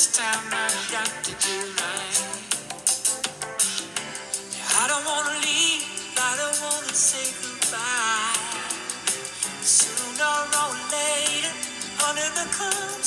this time I got to do right. I don't wanna leave, I don't wanna say goodbye. Sooner or later, under the covers.